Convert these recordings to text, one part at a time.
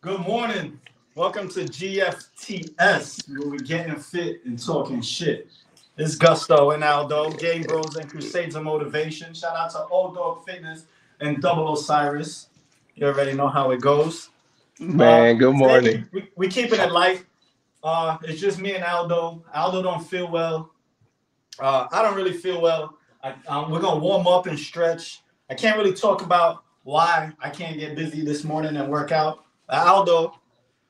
Good morning. Welcome to GFTS, where we're getting fit and talking shit. It's Gusto and Aldo, GainBros and Crusades of Motivation. Shout out to Old Dog Fitness and Double Osiris. You already know how it goes. Man, Uh, good morning. We, we keeping it light. Uh, it's just me and Aldo. Aldo don't feel well. Uh, I don't really feel well. I, um, we're gonna warm up and stretch. I can't really talk about why I can't get busy this morning and work out. Uh, Aldo,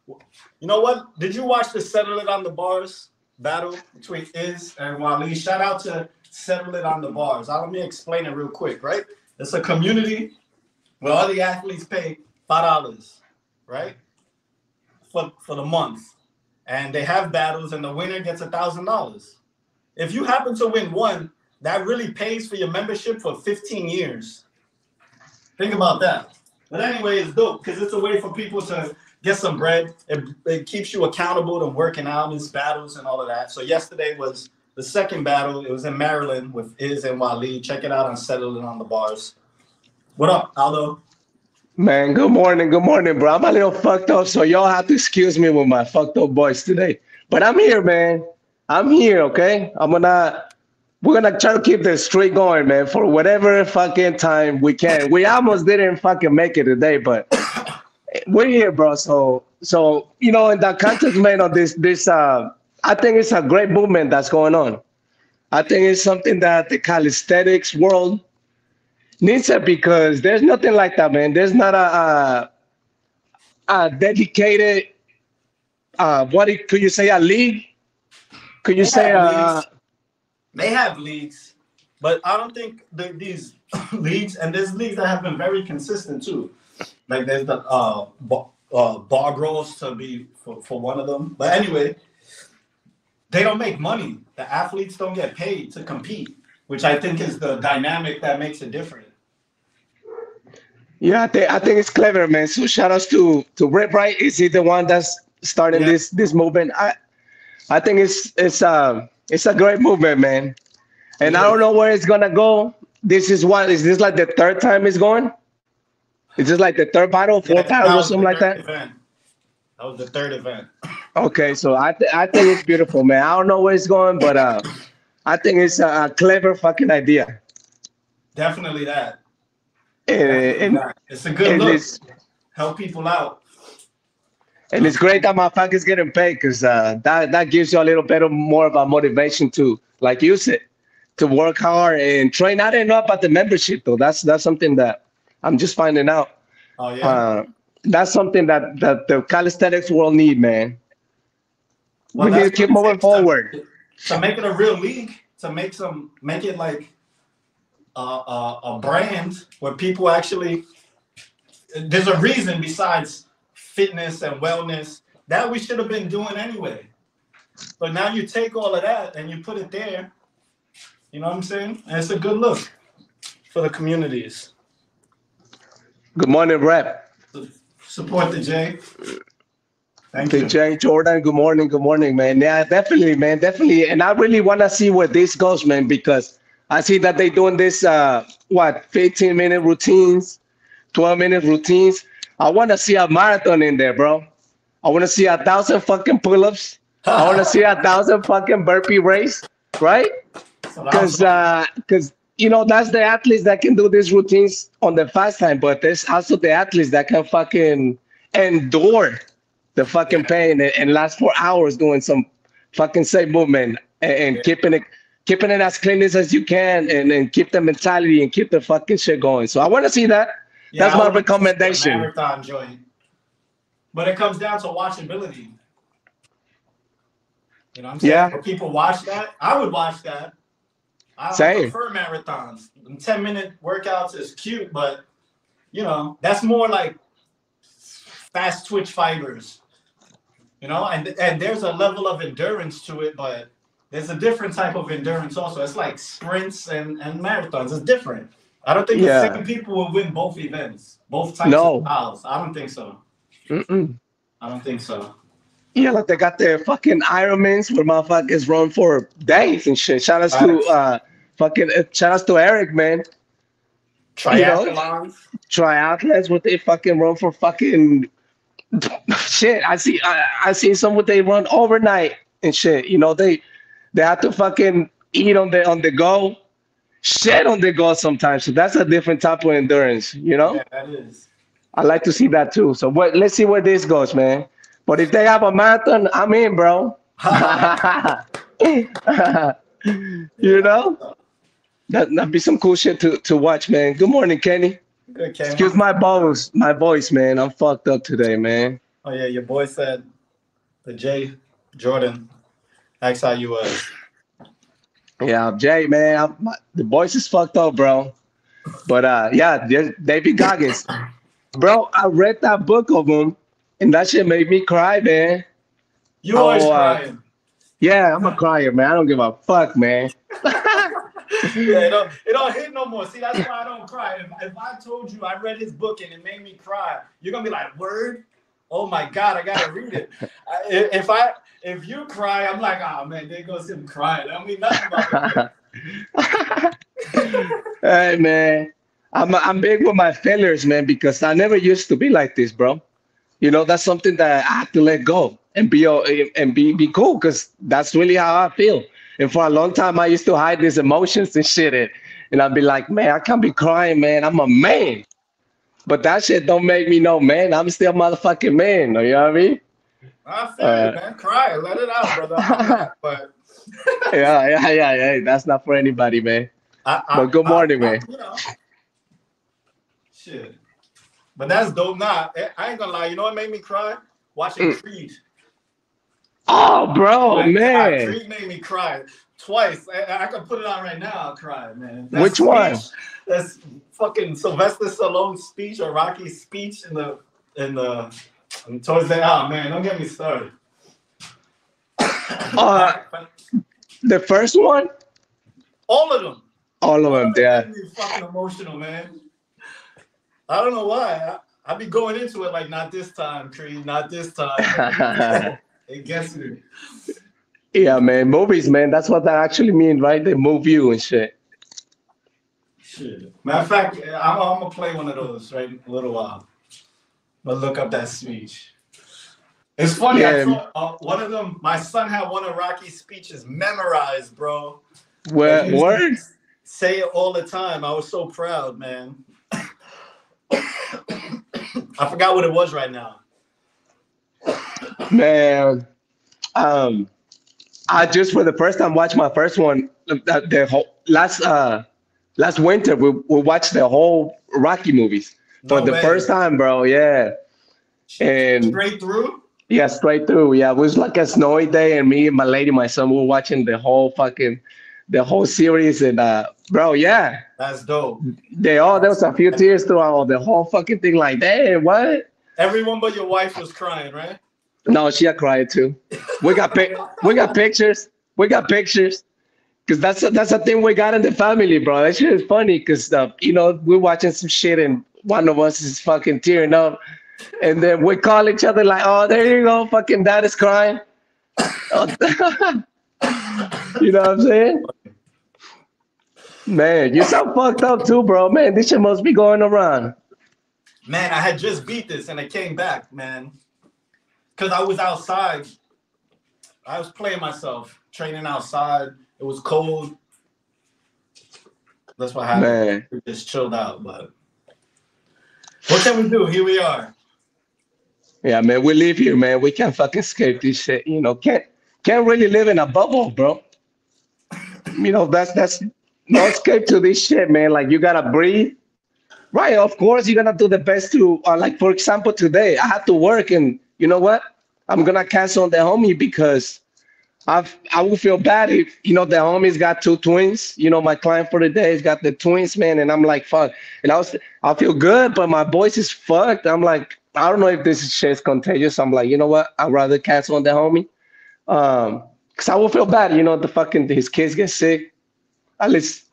you know what? Did you watch the Settle It on the Bars battle between Iz and Wally? Shout out to Settle It on the Bars. Uh, let me explain it real quick, right? It's a community where all the athletes pay five dollars, right? For for the month. And they have battles, and the winner gets a thousand dollars. If you happen to win one, that really pays for your membership for 15 years. Think about that. But anyway, it's dope because it's a way for people to get some bread. It, it keeps you accountable to working out these battles and all of that. So yesterday was the second battle. It was in Maryland with Iz and Waleed. Check it out on Settle It on the Bars. What up, Aldo? Man, good morning. Good morning, bro. I'm a little fucked up, so y'all have to excuse me with my fucked up voice today. But I'm here, man. I'm here, okay? I'm gonna we're gonna try to keep this streak going, man, for whatever fucking time we can. We almost didn't fucking make it today, but we're here, bro. So so you know, in that context, man, of this this uh I think it's a great movement that's going on. I think it's something that the calisthenics world needs it because there's nothing like that, man. There's not a a, a dedicated uh what it- could you say a league? Could you They say uh. They have leagues, but I don't think the, these leagues and there's leagues that have been very consistent too. Like there's the uh, bar, uh bar bros to be for, for one of them. But anyway, they don't make money. The athletes don't get paid to compete, which I think is the dynamic that makes it different. yeah, I think I think it's clever, man. So shout outs to to Rip Wright. Is he the one that's starting Yeah. this this movement? I I think it's it's um it's a great movement, man. And I don't know where it's gonna go. This is what is this like the third time it's going? Is this like the third battle, Yeah, fourth battle, or something like that? Event. That was the third event. Okay, so I th- I think it's beautiful, man. I don't know where it's going, but uh, I think it's a, a clever fucking idea. Definitely that. And, Definitely and, that. It's a good look. Help people out. And it's great that my fuck is getting paid because uh, that that gives you a little bit of more of a motivation to like use it to work hard and train. I didn't know about the membership though. That's that's something that I'm just finding out. Oh yeah. Uh, that's something that that the calisthenics world need, man. Well, we need to keep moving takes to- forward. to make it a real league, to make some, make it like a, a, a brand where people actually. There's a reason besides fitness and wellness that we should have been doing anyway. But now you take all of that and you put it there. You know what I'm saying? And it's a good look for the communities. Good morning, rep. Support the J. Thank you. Jay Jordan, good morning, good morning, man. Yeah, definitely, man, definitely. And I really want to see where this goes, man, because I see that they doing this, uh, what, 15 minute routines, 12 minute routines. I want to see a marathon in there, bro. I want to see a thousand fucking pull ups. I want to see a thousand fucking burpee race, right? So that was- Because, uh, because you know, that's the athletes that can do these routines on the fast time, but there's also the athletes that can fucking endure the fucking pain and, and last four hours doing some fucking safe movement and, and Yeah. keeping it keeping it as clean as, as you can and, and keep the mentality and keep the fucking shit going. So I want to see that. Yeah, That's my would like to see a recommendation. Marathon joint. But it comes down to watchability. You know what I'm saying? Yeah. For people watch that, I would watch that. I, I Same. prefer marathons. Them 10 minute workouts is cute, but you know, that's more like fast twitch fighters. You know, and and there's a level of endurance to it, but there's a different type of endurance also. It's like sprints and, and marathons. It's different. I don't think Yeah. the same people will win both events, both types No. of styles. I don't think so. Mm-mm. I don't think so. Yeah, like they got their fucking Ironmans where motherfuckers run for days and shit. Shout outs to uh fucking uh, shout outs to Eric, man. You know? Triathlons. Triathletes what they fucking run for fucking shit, I see I, I see someone they run overnight and shit. You know, they they have to fucking eat on the on the go, shit on the go sometimes. So that's a different type of endurance, you know? Yeah, that is. I like to see that too. So what let's see where this goes, man. But if they have a marathon, I'm in, bro. you know? That that'd be some cool shit to, to watch, man. Good morning, Kenny. Good, Ken. Excuse my voice, my voice, man. I'm fucked up today, man. Oh yeah, your boy said the J Jordan asked how you was. Yeah, Jay, man, I'm, my, the voice is fucked up, bro. But uh, yeah, David Goggins, bro. I read that book of him, and that shit made me cry, man. You always Oh, uh, crying. Yeah, I'm a crier, man. I don't give a fuck, man. Yeah, it don't, it don't hit no more. See, that's why I don't cry. If, if I told you I read his book and it made me cry, you're gonna be like, "Word? Oh my god, I gotta read it." I, if I if you cry, I'm like, "Oh man, there goes him crying." I mean nothing about it. hey, man, I'm I'm big with my failures, man, because I never used to be like this, bro. You know, that's something that I have to let go and be o- and be be cool, because that's really how I feel. And for a long time, I used to hide these emotions and shit, and, and I'd be like, man, I can't be crying, man. I'm a man. But that shit don't make me no man. I'm still a motherfucking man. You know what I mean? I feel Uh, it, man. Cry, let it out, brother. But Yeah, yeah, yeah, yeah. That's not for anybody, man. I, I, Well, good morning, I- man. you know, shit. But that's dope. Nah, I- ain't gonna lie. You know what made me cry? Watching Mm. Creed. Oh, bro, Like, man. Creed made me cry twice. I, I can put it on right now. I'll cry, man. That Which one? speech, That's fucking Sylvester Stallone's speech or Rocky's speech in the in the towards the oh man, don't get me started. Uh, The first one, all of them. all of them, yeah. Fucking emotional, man. I don't know why. I, I be going into it like not this time, Creed, not this time. it gets me. Yeah, man, movies, man. That's what that actually mean, right? They move you and shit. Shit. Matter of fact, I'm, I'm gonna play one of those right in a little while. But look up that speech. It's funny. I Yeah. saw, uh, one of them. My son had one of Rocky's speeches memorized, bro. Where, Like, he used to words? Say it all the time. I was so proud, man. I forgot what it was right now. Man, um, I just for the first time watched my first one. The, the whole last uh last winter we, we watched the whole Rocky movies for No the way. first time, bro. Yeah, and straight through. yeah, straight through. Yeah, it was like a snowy day, and me and my lady, my son, we were watching the whole fucking the whole series, and uh, bro, yeah. That's dope. They all there was a few tears throughout the whole fucking thing. Like, damn, what? Everyone but your wife was crying, right? No, she had cried too. We got pic- we got pictures. We got pictures. Cause that's a, that's a thing we got in the family, bro. That shit is funny. Cause uh, you know we're watching some shit and one of us is fucking tearing up, and then we call each other like, "Oh, there you go, fucking dad is crying." you know what I'm saying? Man, you're so fucked up too, bro. Man, this shit must be going around. Man, I had just beat this and I came back, man. Cause I was outside. I was playing myself, training outside. It was cold. That's what happened. Man. We just chilled out, but what can we do? Here we are. Yeah, man, we live here, man. We can't fucking escape this shit. You know, can't can't really live in a bubble, bro. You know, that's that's no escape to this shit, man. Like you gotta breathe. Right, of course, you're gonna do the best to uh, like for example, today I had to work and you know what? I'm gonna cancel on the homie because I've I would feel bad if you know the homie's got two twins. You know, my client for the day has got the twins, man, and I'm like, fuck. And I was I feel good, but my voice is fucked. I'm like, I don't know if this shit is contagious. I'm like, you know what? I'd rather cancel on the homie. Um, cause I will feel bad, you know, the fucking his kids get sick. At least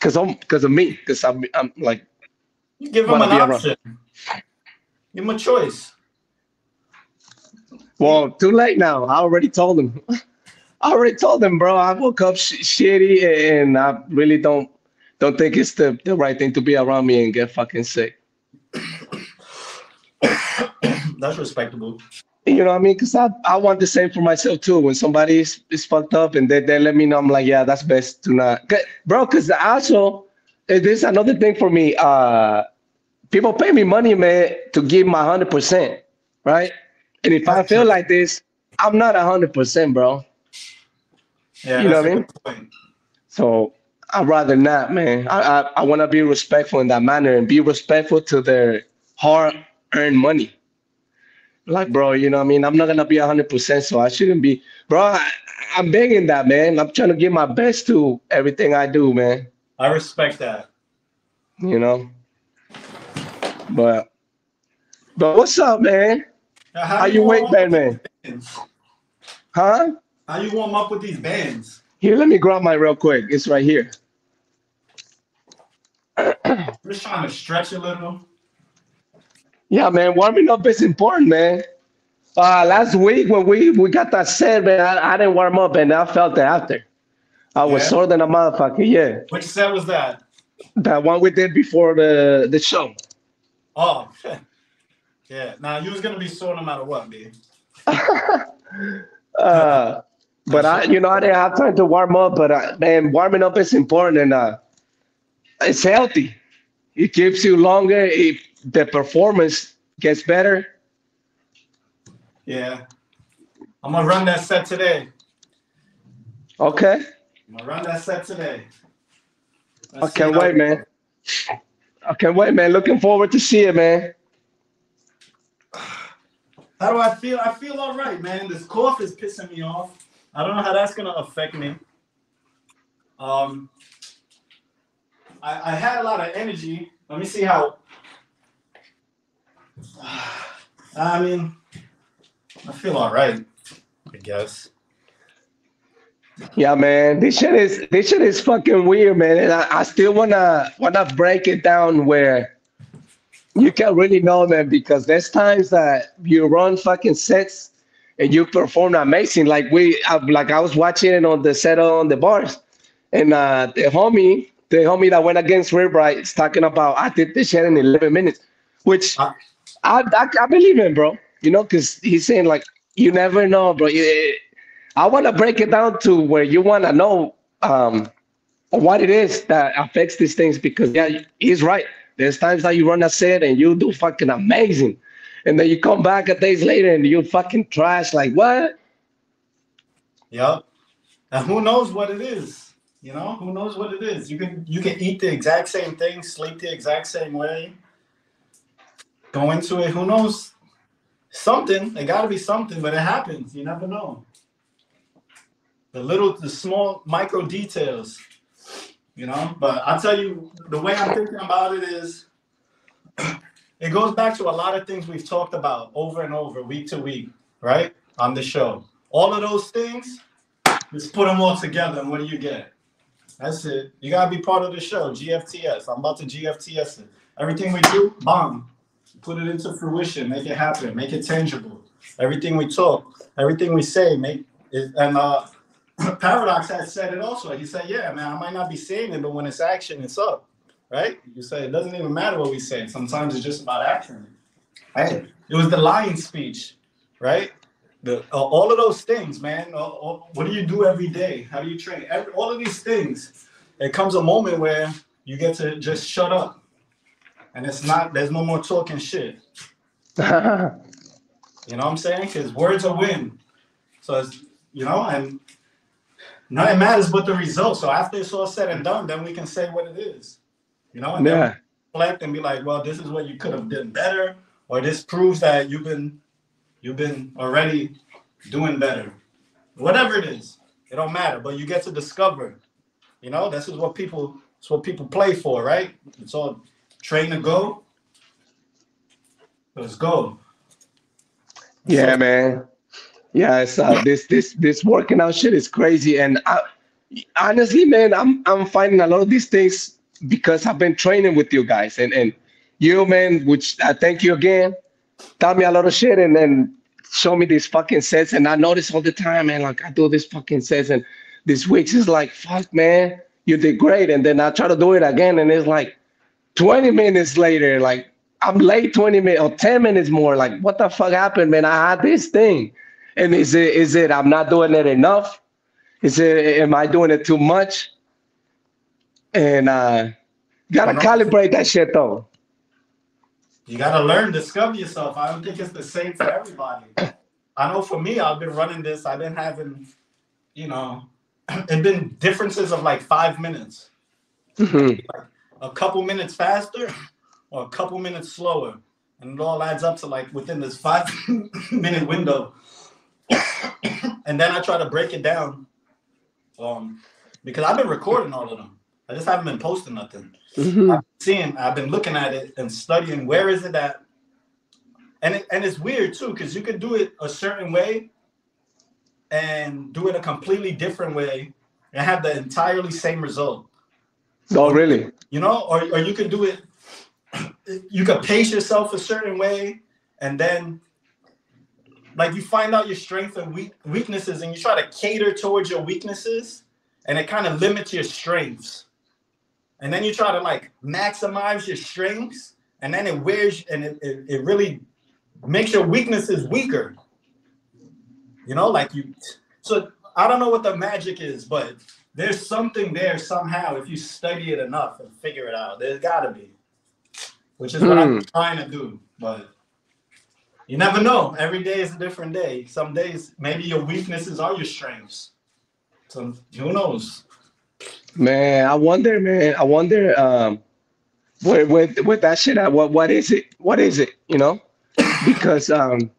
cause I'm cause of me. Cause I'm I'm like, give him an be around. option. Give him a choice. well, too late now. I already told him. I already told them, bro. I woke up sh- shitty and I really don't don't think it's the, the right thing to be around me and get fucking sick. that's respectable. You know what I mean? Because I, I want the same for myself too. When somebody is, is fucked up and they, they let me know, I'm like, yeah, that's best to not. 'Cause- Bro, because also, eh, this is another thing for me. Uh, people pay me money, man, to give my 100%, right? And if I feel like this, I'm not 100%, bro. Yeah, You know what I mean? point. So I'd rather not, man. I I, I want to be respectful in that manner and be respectful to their hard-earned money. Like, bro, you know what I mean? I'm not gonna be 100%, so I shouldn't be, bro. I, I'm begging that, man. I'm trying to give my best to everything I do, man. I respect that. You know. But, but what's up, man? Now, How you warm wait, up man, with man? these bands? Huh? How you warm up with these bands? Here, let me grab mine real quick. It's right here. I'm just trying to stretch a little. Yeah, man, warming up is important, man. Uh, last week when we, we got that set, man, I, I didn't warm up and I felt it after. I was Yeah? sore than a motherfucker. Yeah, Which set was that? that one we did before the the show. Oh, yeah. Now you was gonna be sore no matter what, man. Uh, but I, you know, I didn't have time to warm up. But uh, man, warming up is important and uh, it's healthy. It keeps you longer. It, the performance gets better. Yeah. I'm gonna run that set today. Okay, I'm gonna run that set today. I Let's see can't wait, man. I can't wait, man. Looking forward to see it, man. How do I feel? I feel all right, man. This cough is pissing me off. I don't know how that's gonna affect me. Um, I, I had a lot of energy. Let me see how. I mean, I feel all right. I guess. Yeah, man, this shit is this shit is fucking weird, man. And I, I still wanna wanna break it down where you can really know, man, because there's times that you run fucking sets and you perform amazing. Like we, I, like I was watching it on the set on the bars, and uh, the homie, the homie that went against Ray is talking about I did this shit in 11 minutes, which Uh, I, I I believe in, bro. You know, because he's saying like you never know, bro. I want to break it down to where you want to know um, what it is that affects these things because yeah, he's right. There's times that you run a set and you do fucking amazing, and then you come back a days later and you fucking trash. Like what? Yep. And who knows what it is? You know, who knows what it is? You can you can eat the exact same thing, sleep the exact same way, go into it. Who knows? Something. It got to be something, but it happens. You never know. The little, the small micro details. You know, but I'll tell you the way I'm thinking about it is. It goes back to a lot of things we've talked about over and over, week to week, right? On the show. All of those things, just put them all together, and what do you get? That's it. You gotta be part of the show. GFTS. I'm about to GFTS it. Everything we do, bomb. Put it into fruition. Make it happen. Make it tangible. Everything we talk, everything we say, make it. And uh, Paradox had said it also. He said, "Yeah, man, I might not be saying it, but when it's action, it's up." Right? You say it doesn't even matter what we say. Sometimes it's just about action. Hey, it was the lion speech, right? the uh, all of those things, man. Uh, uh, what do you do every day? How do you train? Every, all of these things. It comes a moment where you get to just shut up, and it's not. There's no more talking shit. You know what I'm saying? Because words are wind. So it's you know, and nothing matters but the result. So after it's all said and done, then we can say what it is. You know, and then yeah, reflect and be like, well, this is what you could have done better, or this proves that you've been you've been already doing better. Whatever it is, it don't matter. But you get to discover. You know, this is what people it's what people play for, right? It's all train to go. Let's go. yeah, man. Yeah, it's uh, this this this working out shit is crazy, and I, honestly, man, I'm I'm finding a lot of these things because I've been training with you guys, and and you, man, which I thank you again. Taught me a lot of shit, and then show me these fucking sets, and I notice all the time, man. Like I do this fucking sets, and this week's is like, fuck, man, you did great, and then I try to do it again, and it's like, 20 minutes later, like I'm late 20 minutes or 10 minutes more. Like, what the fuck happened, man? I had this thing. And is it is it I'm not doing it enough? Is it am I doing it too much? And uh gotta calibrate that shit though. You gotta learn, discover yourself. I don't think it's the same for everybody. I know for me, I've been running this. I've been having, you know, it's been differences of like five minutes, Mhm. a couple minutes faster, or a couple minutes slower, and it all adds up to like within this five minute window. and then I try to break it down, um, because I've been recording all of them. I just haven't been posting nothing. Mhm. I've seeing, I've been looking at it and studying where is it at, and it, and it's weird too because you could do it a certain way, and do it a completely different way, and have the entirely same result. Oh, really? You know, or or you could do it. You could pace yourself a certain way, and then, like you find out your strengths and weak, weaknesses, and you try to cater towards your weaknesses, and it kind of limits your strengths. And then you try to like maximize your strengths, and then it wears and it, it, it really makes your weaknesses weaker. You know, like you. So I don't know what the magic is, but there's something there somehow if you study it enough and figure it out. There's got to be, which is what I'm hmm. trying to do. But you never know. Every day is a different day. Some days maybe your weaknesses are your strengths. So who knows? Man, I wonder, man. I wonder um with with, with that shit, uh, what what is it? What is it? You know? Because um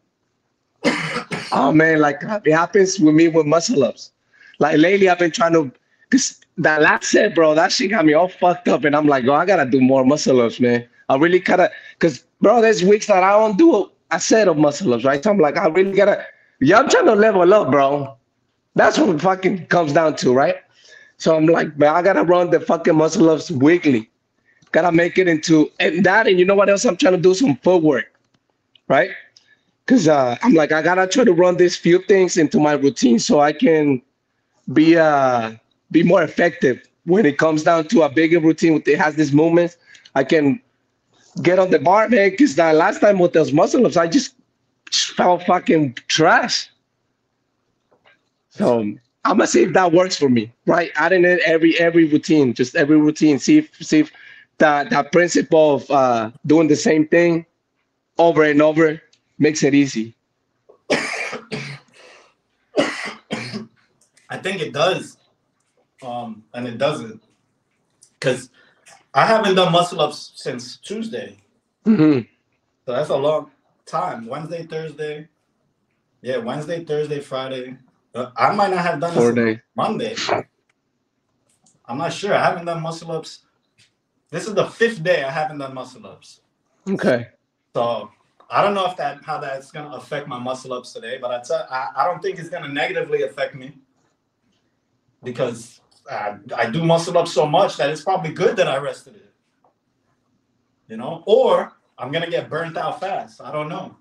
oh man, like it happens with me with muscle ups. Like lately I've been trying to cause that last set, bro, that shit got me all fucked up and I'm like, oh, I gotta do more muscle ups, man. I really gotta cause bro, there's weeks that I don't do a set of muscle ups, right? So I'm like, I really gotta yeah, I'm trying to level up, bro. That's what it fucking comes down to, right? So I'm like, man, I gotta run the fucking muscle ups weekly. Gotta make it into and that, and you know what else? I'm trying to do some footwork, right? Cause uh, I'm like, I gotta try to run these few things into my routine so I can be uh be more effective when it comes down to a bigger routine. It has these movements. I can get on the bar, man. Cause the last time with those muscle ups, I just felt fucking trash. So I'm gonna see if that works for me, right? Adding it every every routine, just every routine. See if see if that that principle of uh, doing the same thing over and over makes it easy. I think it does, um, and it doesn't, because I haven't done muscle ups since Tuesday. Mhm. So that's a long time. Wednesday, Thursday. Yeah, Wednesday, Thursday, Friday. I might not have done Four it days. Monday. I'm not sure. I haven't done muscle ups. This is the fifth day I haven't done muscle ups. Okay. So I don't know if that how that's gonna affect my muscle ups today, but I tell I, I don't think it's gonna negatively affect me because I, I do muscle up so much that it's probably good that I rested it. You know, or I'm gonna get burnt out fast. I don't know.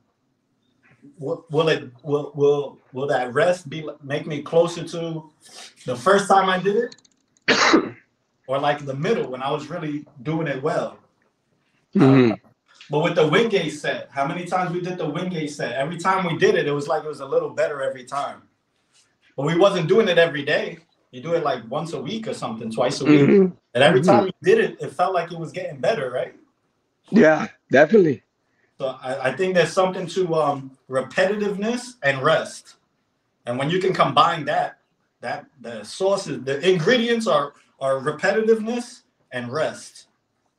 Will, will it will will will that rest be make me closer to the first time I did it, or like the middle when I was really doing it well? Mhm. But with the Wingate set, how many times we did the Wingate set? Every time we did it, it was like it was a little better every time. But we wasn't doing it every day. You do it like once a week or something, twice a week. Mhm. And every Mhm. time you did it, it felt like it was getting better, right? Yeah, definitely. So I, I think there's something to um, repetitiveness and rest. And when you can combine that, that the sources, the ingredients are are repetitiveness and rest.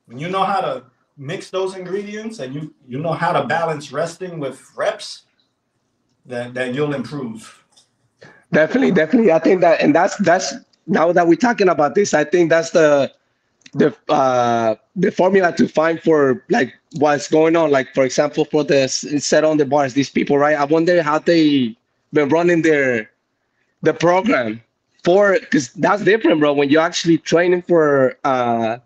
When you know how to mix those ingredients and you you know how to balance resting with reps, then then you'll improve. Definitely, definitely. I think that, and that's that's now that we're talking about this, I think that's the the uh the formula to find for like what's going on. Like for example, for the set on the bars, these people, right? I wonder how they been running their the program for because that's different, bro. When you're actually training for uh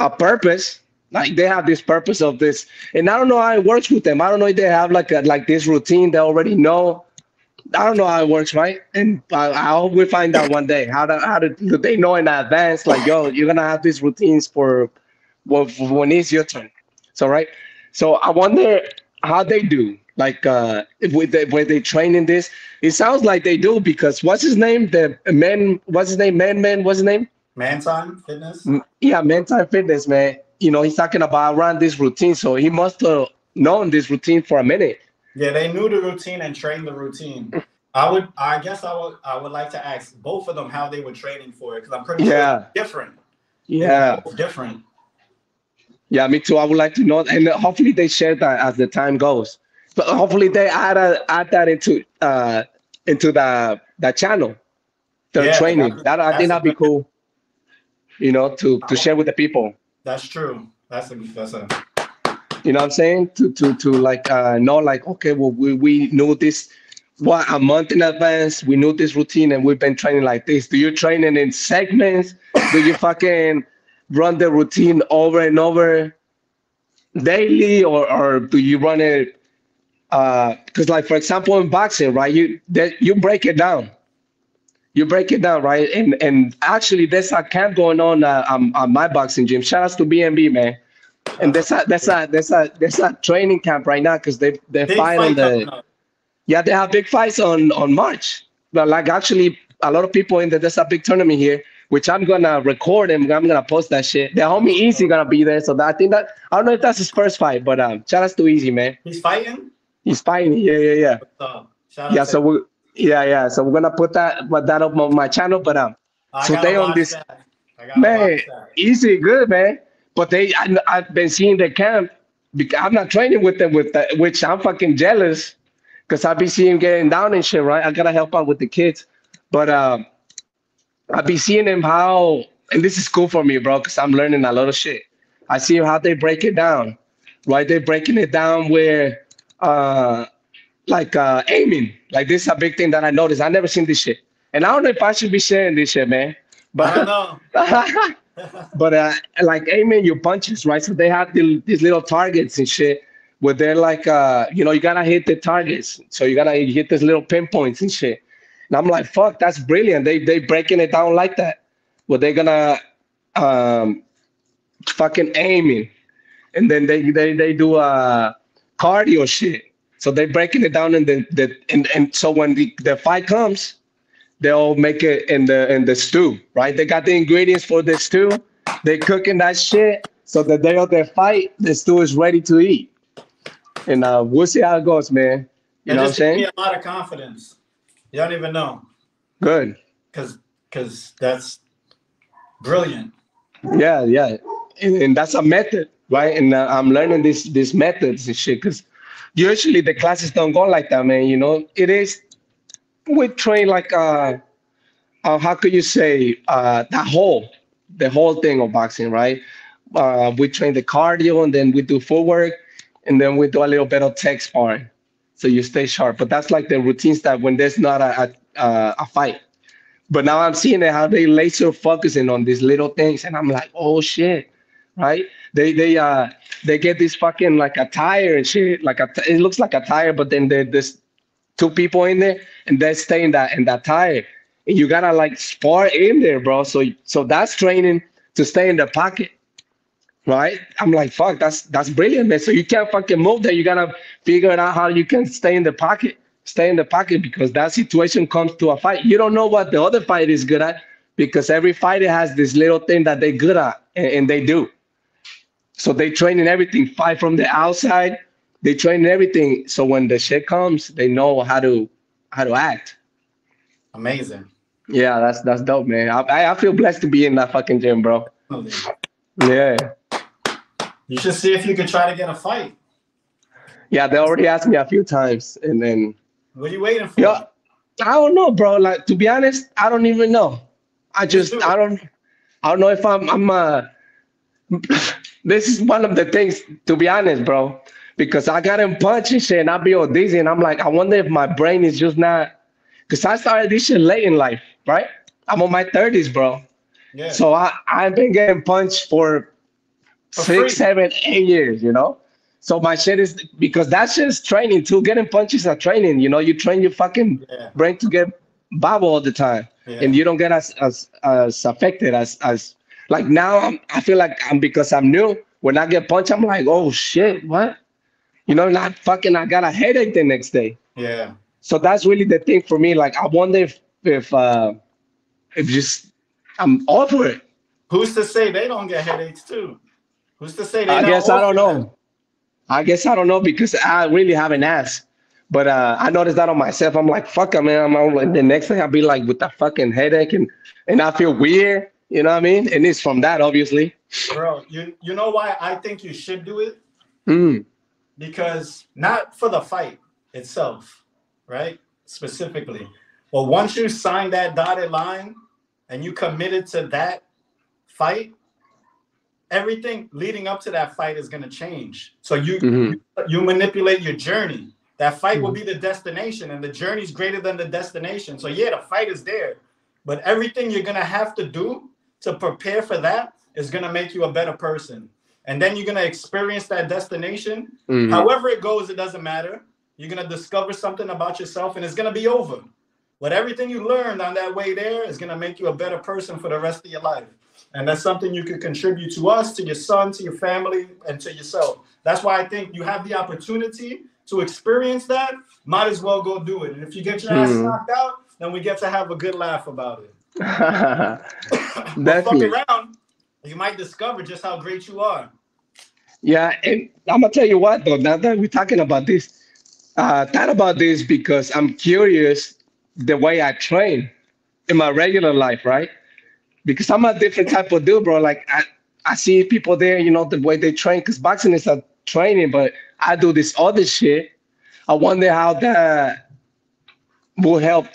a purpose, like they have this purpose of this, and I don't know how it works with them. I don't know if they have like a, like this routine they already know. I don't know how it works, right? And I, I hope we find out one day how to, how do they know in advance, like, yo, you're gonna have these routines for well, for when it's your turn. So, right? So I wonder how they do. Like uh with the where they train in this. It sounds like they do because what's his name? The man what's his name? Man man, what's his name? Man time fitness. Yeah, man time fitness, man. You know, he's talking about around this routine. So he must have known this routine for a minute. Yeah, they knew the routine and trained the routine. I would, I guess, I would, I would like to ask both of them how they were training for it because I'm pretty Yeah. it's different. Yeah. Different. Yeah, me too. I would like to know, and hopefully they share that as the time goes. But hopefully they add a, add that into uh into the the channel, the Yeah, training. that- That I think that'd be cool. You know, to to share with the people. That's true. That's a, that's a. You know what I'm saying? To to to like uh know like okay, well we we knew this what a month in advance. We know this routine and we've been training like this. Do you train in segments? Do you fucking run the routine over and over daily or or do you run it uh because like for example in boxing, right? You that you break it down. You break it down, right? And and actually there's a camp going on uh, um, on my boxing gym. Shout outs to BNB, man. And there's a there's a there's a there's a training camp right now because they they Big fight on the yeah they have big fights on on March. But like actually a lot of people in the there's a big tournament here, which I'm gonna record and I'm gonna post that shit. The homie Easy gonna be there, so that, I think that I don't know if that's his first fight, but um, shout outs to Easy, man. He's fighting. He's fighting. Yeah, yeah, yeah. So, Yeah, so we yeah, yeah. So we're gonna put that put that up on my channel, but um, I so they on this- man, easy, good, man. But they, I, I've been seeing the camp. I'm not training with them with that, which I'm fucking jealous, because I be seeing getting down and shit, right? I gotta help out with the kids, but um, I be seeing them how, and this is cool for me, bro, because I'm learning a lot of shit. I see how they break it down, right? They're breaking it down where, uh, like uh, aiming, like this is a big thing that I noticed. I never seen this shit, and I don't know if I should be sharing this shit, man. I don't know. but uh, like aiming your punches, right? So they have the, these little targets and shit where they're like, uh, you know, you gotta hit the targets. So you gotta hit these little pinpoints and shit. And I'm like, fuck, that's brilliant. They they breaking it down like that. Where they're gonna um fucking aiming. And then they they they do uh cardio shit. So they're breaking it down in the, the and, and so when the, the fight comes, they'll make it in the in the stew, right? They got the ingredients for the stew. They cooking that shit so the day of their fight, the stew is ready to eat. And uh, we'll see how it goes, man. You know what I'm saying? me a lot of confidence. You don't even know, Good. cause, cause that's brilliant. Yeah, yeah. And, and that's a method, right? And uh, I'm learning this these methods and shit because usually the classes don't go like that, man. You know, it is we train like uh, uh how could you say uh the whole the whole thing of boxing, right? Uh, we train the cardio and then we do footwork and then we do a little bit of tech sparring, so you stay sharp. But that's like the routines that when there's not a a, uh, a fight. But now I'm seeing it, how they laser focusing on these little things, and I'm like, oh shit, right? They they uh they get this fucking like a tire and shit, like a it looks like a tire, but then there- there's two people in there, and they stay in that in that tire, and you gotta like spar in there, bro. So so that's training to stay in the pocket, right? I'm like, fuck, that's that's brilliant, man. So you can't fucking move there. You gotta figure out how you can stay in the pocket, stay in the pocket because that situation comes to a fight. You don't know what the other fight is good at because every fighter has this little thing that they're good at, and, and they do. So they train in everything, fight from the outside. They train everything. So when the shit comes, they know how to how to act. Amazing. Yeah, that's that's dope, man. I I- feel blessed to be in that fucking gym, bro. Yeah. You should see if you could try to get a fight. Yeah, they already asked me a few times, and then What are you waiting for? yeah, I don't know, bro. Like to be honest, I don't even know. I just do. I don't I don't know if I'm I'm uh this is one of the things to be honest, bro. Because I got him punch and shit, and I be all dizzy, and I'm like, I wonder if my brain is just not. Because I started this shit late in life, right? I'm on my 30s, bro. Yeah. So I I've been getting punched for For six, free. seven, eight years, you know. So my shit is because that shit is training too. Getting punches are training. You know, you train your fucking yeah. brain to get bobble all the time, Yeah. and you don't get as as as affected as as like now. I'm, I feel like I'm because I'm new. When I get punched, I'm like, oh shit, what? You know, not fucking, I got a headache the next day. Yeah. So that's really the thing for me. Like, I wonder if, if, uh, if just, I'm over it. Who's to say they don't get headaches too? Who's to say they I guess I don't know. I guess I don't know because I really haven't asked. But uh, I noticed that on myself. I'm like, fuck, it, man. I'm, I'm like, the next thing I'll be like with that fucking headache and and I feel weird. You know what I mean? And it's from that, obviously. Bro, you you know why I think you should do it? Mm. Because not for the fight itself, right? Specifically. But once you sign that dotted line and you committed to that fight, everything leading up to that fight is gonna change. So you Mhm. you manipulate your journey. That fight will be the destination, and the journey's greater than the destination. So yeah, the fight is there, but everything you're gonna have to do to prepare for that is gonna make you a better person. And then you're gonna experience that destination. Mhm. However it goes, it doesn't matter. You're gonna discover something about yourself, and it's gonna be over. But everything you learned on that way there is gonna make you a better person for the rest of your life. And that's something you can contribute to us, to your son, to your family, and to yourself. That's why I think you have the opportunity to experience that. Might as well go do it. And if you get your ass Mhm. knocked out, then we get to have a good laugh about it. But fuck Definitely. around, you might discover just how great you are. Yeah, and I'm gonna tell you what though. Now that we're talking about this, uh, thought about this because I'm curious the way I train in my regular life, right? Because I'm a different type of dude, bro. Like I, I see people there, you know, the way they train. Because boxing is a training, but I do this other shit. I wonder how that will help,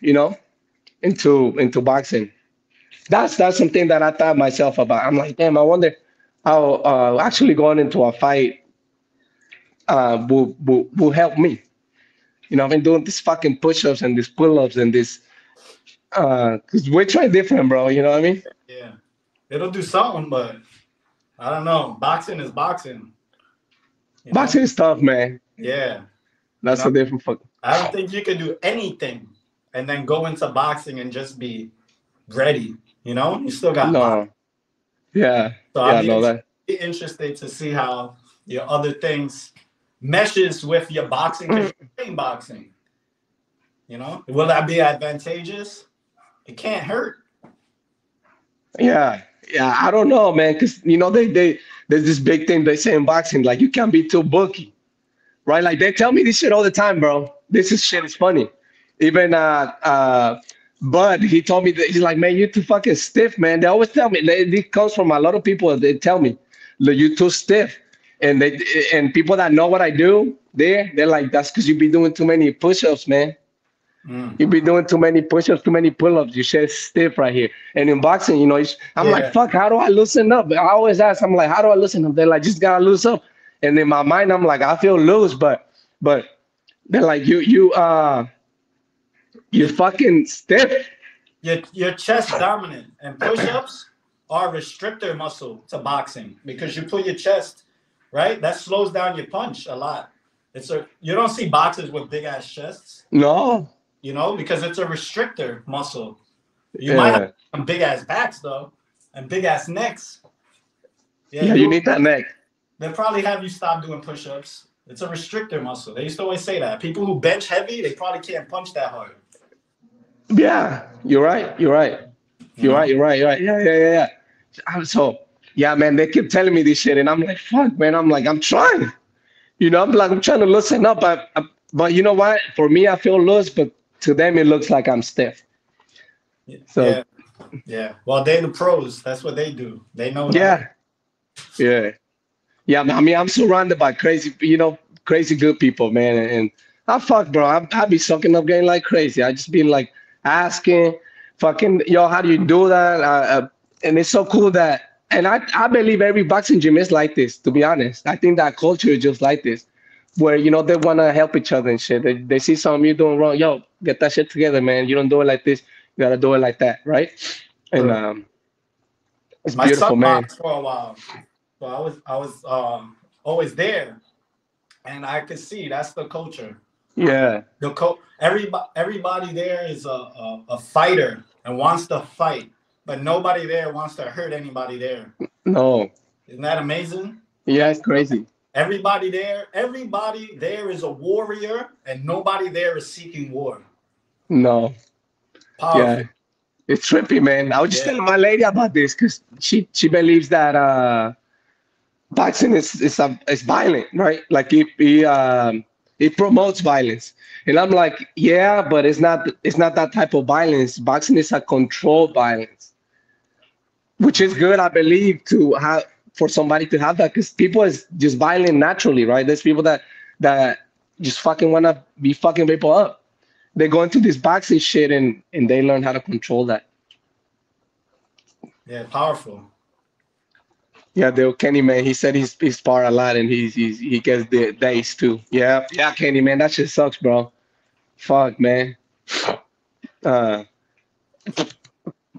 you know, into into boxing. That's that's something that I thought myself about. I'm like, damn, I wonder how uh, actually going into a fight uh, will, will will help me. You know, I've been doing these fucking push-ups and these pull-ups and this because we're trying different, bro. You know what I mean? Yeah. It'll do something, but I don't know. Boxing is boxing. You know? Boxing is tough, man. Yeah. That's a different fuck. I don't think you can do anything and then go into boxing and just be ready. You know, you still got No. Yeah. So Yeah, be no, that be interested to see how your other things meshes with your boxing you're boxing. You know, will that be advantageous? It can't hurt. Yeah, yeah, I don't know, man, because you know they they there's this big thing they say in boxing, like you can't be too booky, right? Like they tell me this shit all the time, bro. This is shit is funny. Even uh uh Bud, he told me that he's like, man, you're too fucking stiff, man. They always tell me they- it comes from a lot of people. They tell me, "Look, you too stiff, and they and people that know what I do, there they're like, that's because you be doing too many push-ups, man. Mm. You be doing too many push-ups, too many pull-ups. You shit stiff right here. And in boxing, you know, I'm Yeah. like, fuck, how do I loosen up? I always ask, I'm like, how do I loosen up? They're like, just gotta loosen up. And in my mind, I'm like, I feel loose, but but they're like, you you uh you fucking stiff. Your your chest dominant and push-ups are a restrictor muscle to boxing because you pull your chest right. That slows down your punch a lot. It's a you don't see boxers with big ass chests, No. you know, because it's a restrictor muscle. You might Yeah, have some big ass backs though, and big ass necks. yeah, you need that neck. They'll probably have you stop doing push-ups. It's a restrictor muscle. They used to always say that. People who bench heavy, they probably can't punch that hard. Yeah, you're right. You're right. You're right. You're right. You're right. Yeah, yeah, yeah, yeah. I'm so yeah, man. They keep telling me this shit, and I'm like, fuck, man. I'm like, I'm trying. You know, I'm like, I'm trying to loosen up, but but you know what? For me, I feel loose, but to them, it looks like I'm stiff. So- yeah, yeah. Well, they're the pros. That's what they do. They know. that. Yeah, yeah, yeah. I mean, I'm surrounded by crazy, you know, crazy good people, man. And, and I fuck, bro. I I be sucking up game like crazy. I just been like asking, fucking, yo, how do you do that? Uh, uh, and it's so cool that. And I, I believe every boxing gym is like this, to be honest. I think that culture is just like this, where, you know, they want to help each other and shit. They, they see something you're doing wrong. Yo, get that shit together, man. You don't do it like this. You got to do it like that, right? And um, it's My beautiful, son man. for a while, so I was I was um, always there, and I could see that's the culture. Yeah. The co- everybody everybody there is a, a a fighter and wants to fight, but nobody there wants to hurt anybody there. No. Isn't that amazing? Yeah, it's crazy. Everybody there, everybody there is a warrior, and nobody there is seeking war. No. Powerful. Yeah. It's trippy, man. I was just Yeah. telling my lady about this because she she believes that uh boxing is is a, is violent, right? Like it it, um, it promotes violence, and I'm like, yeah, but it's not it's not that type of violence. Boxing is a controlled violence, which is good, I believe, to have for somebody to have that because people is just violent naturally, right? There's people that that just fucking wanna be fucking people up they go into this boxing shit and and they learn how to control that. Yeah, powerful. Yeah, the Kenny man, he said he's he's spar a lot and he's, he's he gets the days too. Yeah, yeah, Kenny man, that shit sucks, bro. Fuck, man. Uh,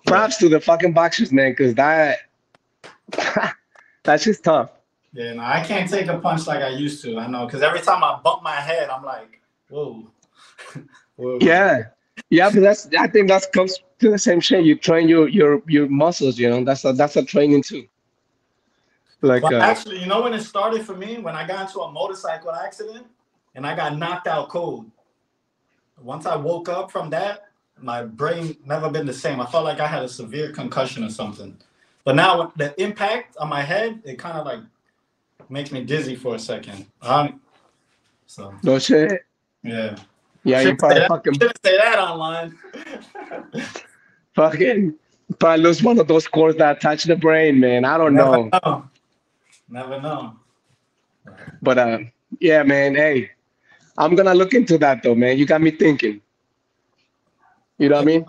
props to the fucking boxers, man, because that that's just tough. Yeah, no, I can't take a punch like I used to. I know, because every time I bump my head, I'm like, whoa. whoa. Yeah, yeah, but that's I think that comes to the same shit. You train your your your muscles, you know. That's a that's a training too. Like Well, uh, actually, you know when it started for me? When I got into a motorcycle accident and I got knocked out cold. Once I woke up from that, my brain never been the same. I felt like I had a severe concussion or something. But now the impact on my head, it kind of like makes me dizzy for a second. Um, so no shit. yeah. Yeah, you probably that- fucking shouldn't say that online. fucking probably lose one of those cords that touch the brain, man. I don't know. Know. Never know. But uh yeah, man, hey, I'm gonna look into that though, man. You got me thinking. You know what I mean?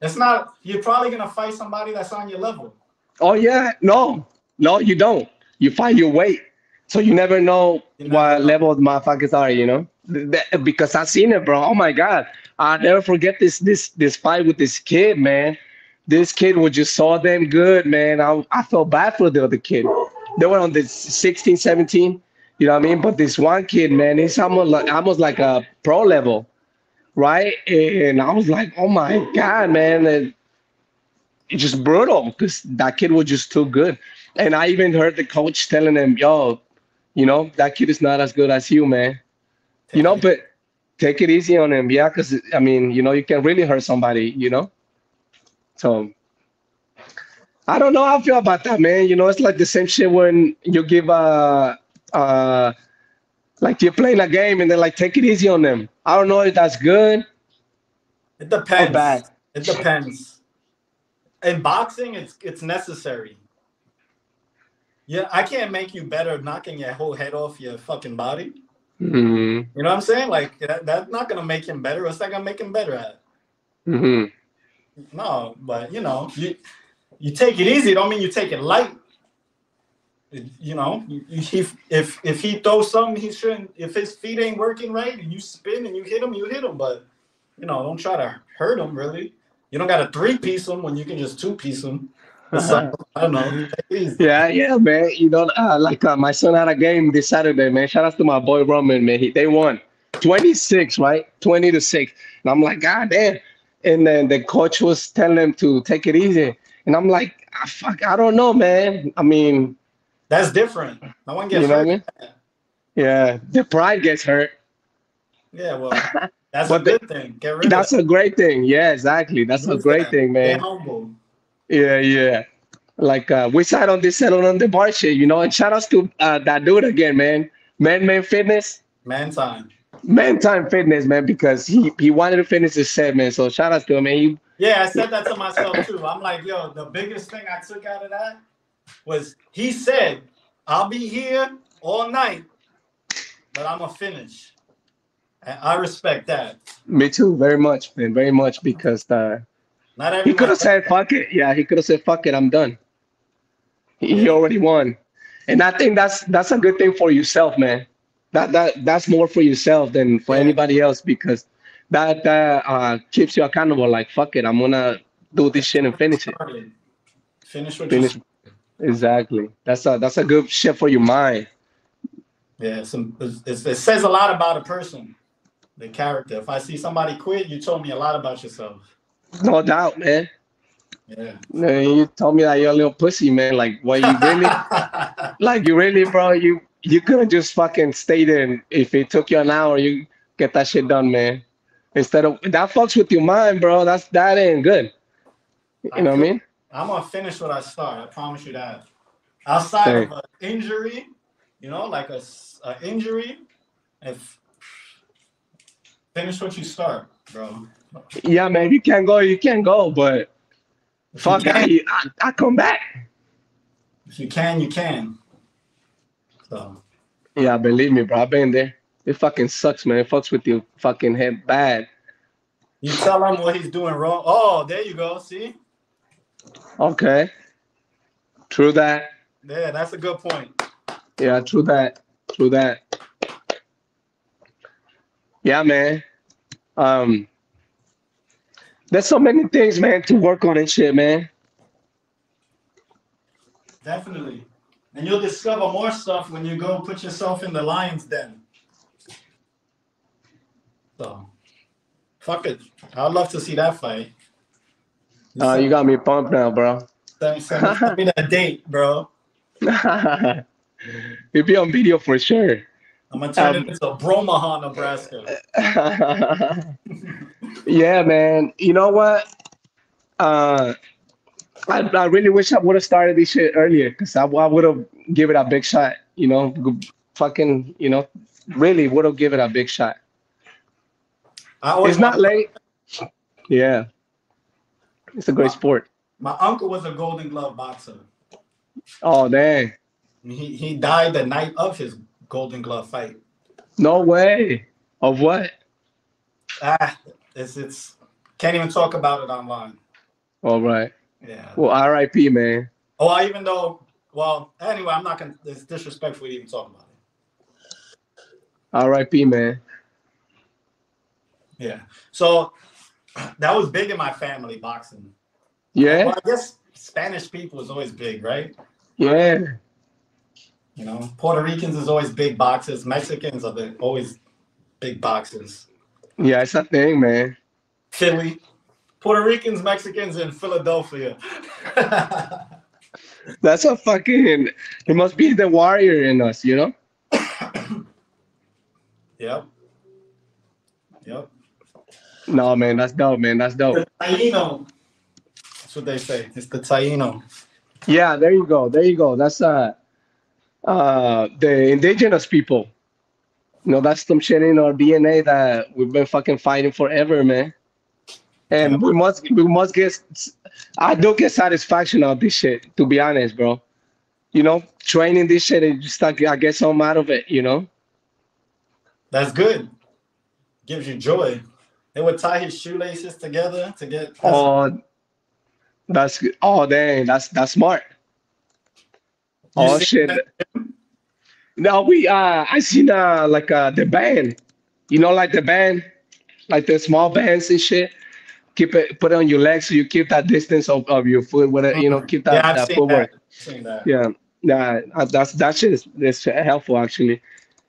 It's not. You're probably gonna fight somebody that's on your level. Oh yeah, no, no, you don't. You find your weight. So you never know You what know. level the motherfuckers are, you know? Th- th- Because I've seen it, bro. Oh my god. I'll never forget this this this fight with this kid, man. This kid was just so damn good, man. I, I felt bad for the other kid. They were on the 16, 17, you know what I mean? But this one kid, man, he's almost like almost like a pro level, right? And I was like, oh my god, man. And it's just brutal because that kid was just too good. And I even heard the coach telling him, yo, you know, that kid is not as good as you, man. You know, but take it easy on him. Yeah, because I mean, you know, you can really hurt somebody, you know? So I don't know how I feel about that, man. You know, it's like the same shit when you give a, uh like you're playing a game and then like take it easy on them. I don't know if that's good It depends. bad. It depends. In boxing, it's it's necessary. Yeah, I can't make you better knocking your whole head off your fucking body. hmm You know what I'm saying? Like that, that's not gonna make him better. What's that gonna make him better at? hmm No, but you know, you you take it easy. Don't mean you take it light. You know, he, if if he throws something he shouldn't, if his feet ain't working right, and you spin and you hit him, you hit him. But you know, don't try to hurt him. Really, you don't got to three piece him when you can just two piece him. I don't know. Take it easy. Yeah, yeah, man. You know, uh, like uh, my son had a game this Saturday, man. Shout out to my boy Roman, man. He, they won 26, right? 20 to 6. And I'm like, God damn. And then the coach was telling him to take it easy. And I'm like, ah, fuck, I don't know, man. I mean, That's different. No one gets you know hurt. I mean? Yeah, the pride gets hurt. Yeah, well, that's a the- good thing. Get rid That's of a great thing. Yeah, exactly. That's a great that. thing, man. humble. Yeah, yeah. Like uh, we sat on this settle on the bar shit, you know. And shout outs to uh, that dude again, man. Man, man, fitness. Man time. Man time fitness, man, because he he wanted to finish his set, man. So shout out to him, man. He, Yeah, I said that to myself too. I'm like, yo, the biggest thing I took out of that was he said, I'll be here all night, but I'm gonna finish. And I respect that. me too, very much, man, very much, because uh, Not he could have said fuck it. Yeah, he could have said fuck it, I'm done. He, he already won, and I think that's that's a good thing for yourself, man. That that that's more for yourself than for Yeah. anybody else because that that uh, keeps you accountable. Like fuck it, I'm gonna do this shit and finish it. Finish what Finish. Exactly. That's a that's a good shit for your mind. Yeah, some it's, it says a lot about a person, the character. If I see somebody quit, you told me a lot about yourself. No doubt, man. Yeah. Man, you told me that you're a little pussy, man. Like, what you really, like, you really, bro, you you could have just fucking stayed in. If it took you an hour, you get that shit done, man. Instead of that fucks with your mind, bro. That's that ain't good. You know what I mean? I'm gonna finish what I start. I promise you that. Outside Same. of an injury, you know, like a, a injury, if finish what you start, bro. Yeah, man. You can't go, you can't go. But If fuck, I, I, I come back. if you can, you can. So Yeah, believe me, bro. I've been there. It fucking sucks, man. It fucks with your fucking head bad. you tell him what he's doing wrong. Oh, there you go. See, Okay. True that. yeah, that's a good point. Yeah, true that. True that. Yeah, man. Um there's so many things, man, to work on and shit, man. Definitely. And you'll discover more stuff when you go put yourself in the lion's den. So, fuck it. I'd love to see that fight. Uh, you got me pumped now, bro. send, send, send me that date, bro. It'd be on video for sure. I'm gonna turn Um, it into Bromaha, Nebraska. yeah, man. You know what? Uh, I, I really wish I would have started this shit earlier because I, I would have give it a big shot. You know, fucking, you know, really would have give it a big shot. I always It's not late. Yeah, it's a great sport. My uncle was a Golden Glove boxer. Oh dang! He he died the night of his Golden Glove fight. No way. Of what? Ah, it's it's can't even talk about it online. All right. Yeah. Well, R.I.P. Man. Oh, I even though. Well, anyway, I'm not gonna. It's disrespectful to even talk about it. R.I.P. Man. Yeah. So that was big in my family, boxing. Yeah. Well, I guess Spanish people is always big, right? Yeah. You know, Puerto Ricans is always big boxers. Mexicans are the, always big boxers. Yeah. It's a thing, man. Philly, Puerto Ricans, Mexicans, and Philadelphia. That's a fucking. It must be the warrior in us, you know. yep. Yep. No, man. That's dope, man. That's dope. The Taino. That's what they say. It's the Taino. Yeah, there you go. There you go. That's uh uh the indigenous people. You know, that's some shit in our DNA that we've been fucking fighting forever, man. And we must we must get I do get satisfaction out of this shit, to be honest, bro. You know, training this shit and just like I get something out of it, you know? That's good. Gives you joy. They would tie his shoelaces together to get. Oh that's good. Oh dang, that's that's smart. You Oh shit. No, we uh I seen uh like uh the band. You know, like the band, like the small bands and shit. Keep it put it on your legs so you keep that distance of, of your foot with it, you know, keep that, yeah, I've that seen footwork. that. Yeah. Yeah, uh, that's that shit is, is helpful actually.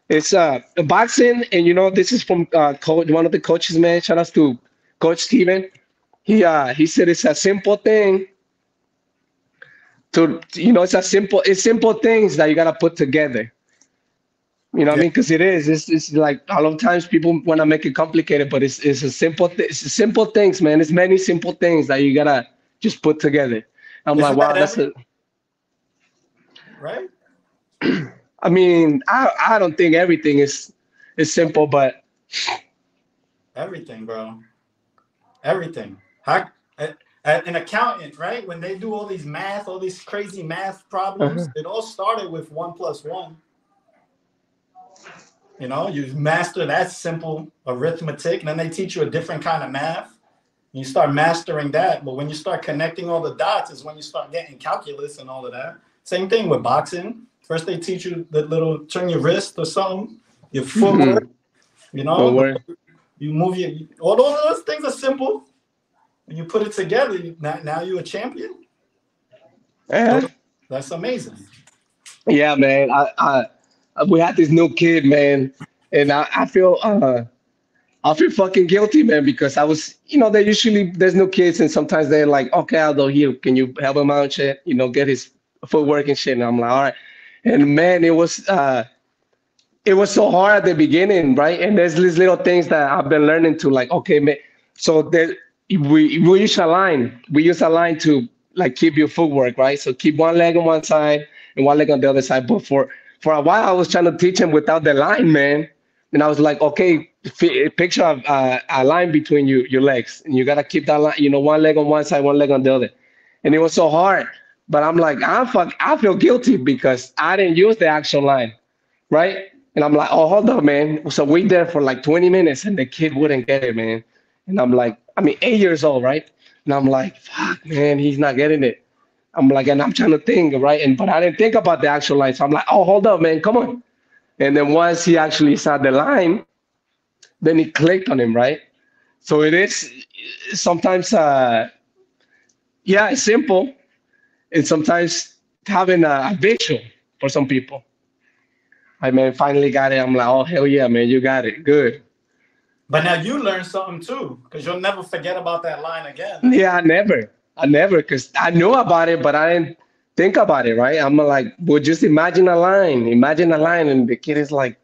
It's uh boxing and you know this is from uh coach one of the coaches, man. Shout out to Coach Steven. He uh he said it's a simple thing to you know it's a simple it's simple things that you gotta put together. You know what I mean? Because it is. It's, it's like a lot of times people want to make it complicated, but it's it's a simple th- it's simple things, man. It's many simple things that you gotta just put together. I'm Isn't like, wow, that that's a Right? I mean, I I don't think everything is is simple, but Everything, bro. Everything. How, a- a- an accountant, right? When they do all these math, all these crazy math problems, Uh-huh. it all started with one plus one. You know, you master that simple arithmetic, and then they teach you a different kind of math. You start mastering that, but when you start connecting all the dots, is when you start getting calculus and all of that. Same thing with boxing. First, they teach you the little turn your wrist or something, your footwork. You know, Don't you move your all those, things are simple. When you put it together, you, now, now you're a champion. eh, That's amazing. yeah, man. I, I we had this new kid, man, and I, I feel uh I feel fucking guilty, man, because I was, you know, they usually there's no kids, and sometimes they're like, okay, Aldo, here, can you help him out, shit, you know, get his footwork and shit, and I'm like, all right, and man, it was uh it was so hard at the beginning, right? And there's these little things that I've been learning to like, okay, ma- so there, we we use a line. We use a line to like keep your footwork, right? So keep one leg on one side and one leg on the other side. But for for a while, I was trying to teach him without the line, man. And I was like, okay, picture a, a line between you your legs, and you gotta keep that line, you know, one leg on one side, one leg on the other. And it was so hard. But I'm like, I'm fuck, I feel guilty because I didn't use the actual line, right? And I'm like, oh, hold up, man. So we there for like 20 minutes, and the kid wouldn't get it, man. And I'm like, I mean, eight years old, right? And I'm like, fuck, man, he's not getting it. I'm like, and I'm trying to think, right? And but I didn't think about the actual line. So I'm like, oh, hold up, man, come on. And then once he actually saw the line, then it clicked on him, right? So it is sometimes, uh, yeah, it's simple, and sometimes having a, a visual for some people. I mean, finally got it. I'm like, oh hell yeah, man, you got it, good. But now you learned something too, because you'll never forget about that line again. Yeah, I never, I never, because I knew about it, but I didn't think about it, right? I'm like, well, just imagine a line, imagine a line, and the kid is like,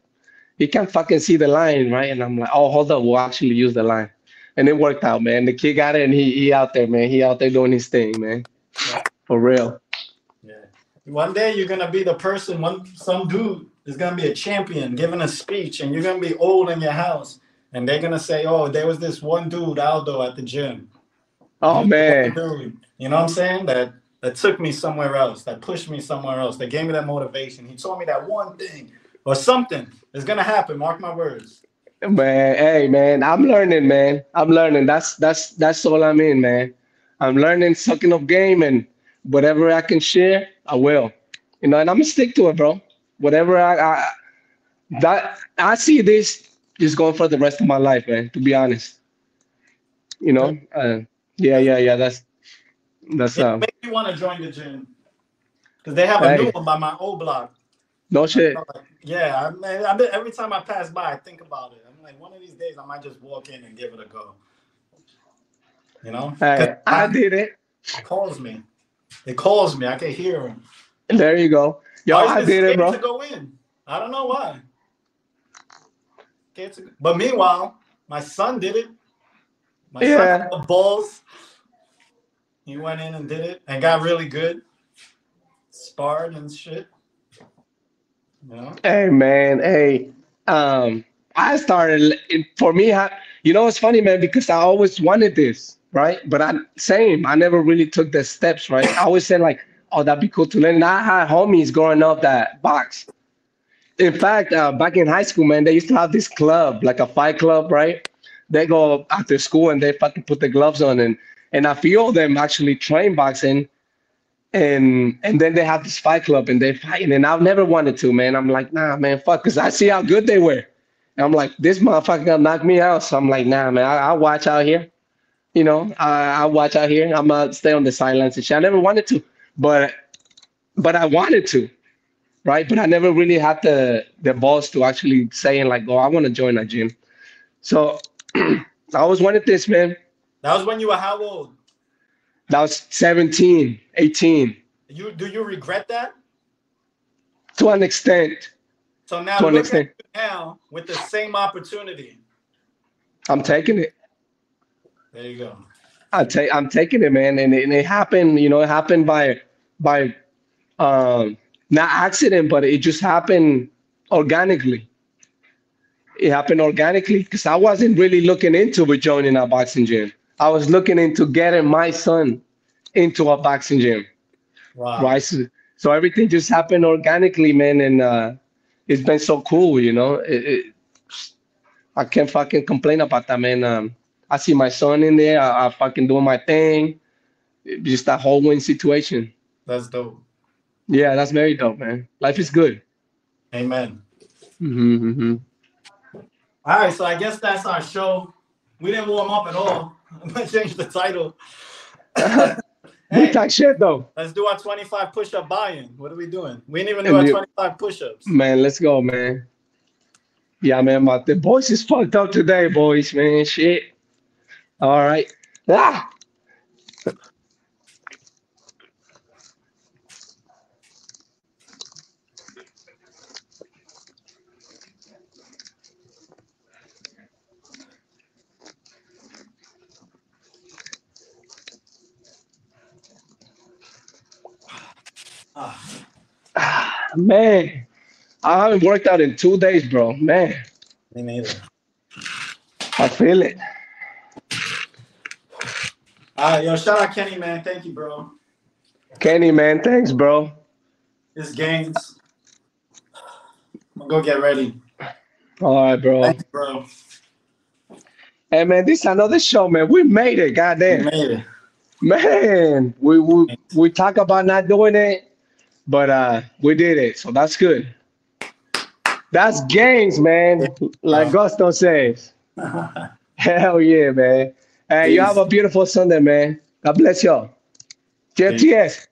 he can't fucking see the line, right? And I'm like, oh, hold up, we'll actually use the line, and it worked out, man. The kid got it, and he he out there, man. He out there doing his thing, man, Yeah. For real. Yeah. One day you're gonna be the person. One some dude is gonna be a champion giving a speech, and you're gonna be old in your house, and they're gonna say, "Oh, there was this one dude, Aldo, at the gym." Oh man, Dude, you know what I'm saying? That that took me somewhere else. That pushed me somewhere else. That gave me that motivation. He told me that one thing or something is gonna happen. Mark my words. man, hey man, I'm learning, man. I'm learning. That's that's that's all I'm in, man. I'm learning, sucking up game, and whatever I can share, I will. You know, and I'm gonna stick to it, bro. Whatever I, I that I see this just going for the rest of my life, man. To be honest, you know, uh, yeah, yeah, yeah. That's that's It um, made me want to join the gym because they have a Hey. new one by my old block. no shit. Yeah, I mean, I bet every time I pass by, I think about it. I'm like, one of these days, I might just walk in and give it a go. You know, Hey, I did it. it calls me. It calls me. I can hear him. There you go. Yo, Why I did it, bro. To go in. I don't know why. But meanwhile, my son did it. My Yeah. son had the balls. He went in and did it and got really good. Sparred and shit. You know? Hey man, hey. Um, I started for me. I, you know, it's funny, man, because I always wanted this, right? But I same. I never really took the steps, right? I always said like, "Oh, that'd be cool to learn." And I had homies growing up that box. In fact, uh, back in high school, man, they used to have this club, like a fight club, right? They go after school and they fucking put the gloves on, and and few of them actually train boxing and and then they have this fight club and they're fighting and I've never wanted to, man. I'm like, nah, man, fuck, cause I see how good they were. I'm like, this motherfucker gonna knock me out. So I'm like, nah, man, I, I'll watch out here. You know, I, I'll watch out here. I'm gonna stay on the sidelines and shit. I never wanted to, but but I wanted to, right? But I never really had the the balls to actually saying like, oh, I want to join a gym. So I always wanted this, man. That was when you were how old? That was 17, 18, You do you regret that? to an extent. So now To an extent. now with the same opportunity. I'm taking it. There you go. I take I'm taking it, man, and it, and it happened. You know, it happened by by um not accident, but it just happened organically. It happened organically because I wasn't really looking into joining a boxing gym. I was looking into getting my son into a boxing gym, Wow. right? So, so everything just happened organically, man, and uh, it's been so cool. You know, it, it, I can't fucking complain about that, man. Um, I see my son in there. I, I fucking doing my thing. Just that whole win situation. That's dope. Yeah, that's very dope, man. Life is good. Amen. hmm hmm All right, so I guess that's our show. We didn't warm up at all. I'm gonna change the title. We Hey, talk shit though, let's do our 25 push-up buy-in. What are we doing? We didn't even do And our you- 25 push-ups. man. Let's go, man. Yeah, man. My the boys is fucked up today, boys, man. Shit. All right. Ah. ah! Man, I haven't worked out in two days, bro. Man. Me neither. I feel it. All right, yo, shout out Kenny, man. Thank you, bro. Kenny, man, thanks, bro. It's games. I'm gonna go get ready. All right, bro. Thanks, bro. Hey, man, this is another show, man. We made it, We goddamn. made it. Man, we we we talk about not doing it, but uh we did it, so that's good. That's games, man. Like Gusto says. Hell yeah, man. Hey, you have a beautiful Sunday, man. God bless y'all. JTS.